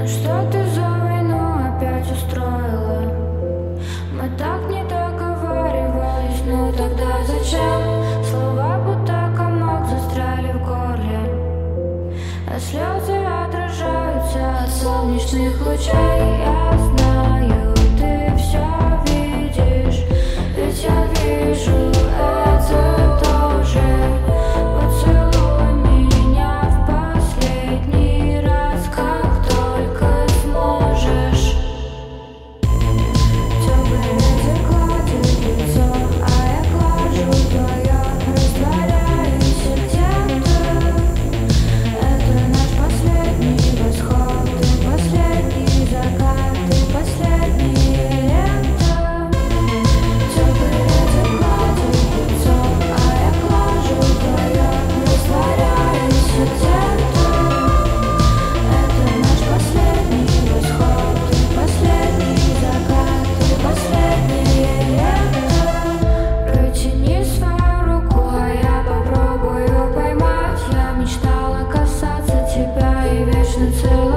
Ну что ты за войну опять устроила? Мы так не договаривались, ну тогда зачем? Слова будто застряли в горле А слезы отражаются от солнечных лучей listen to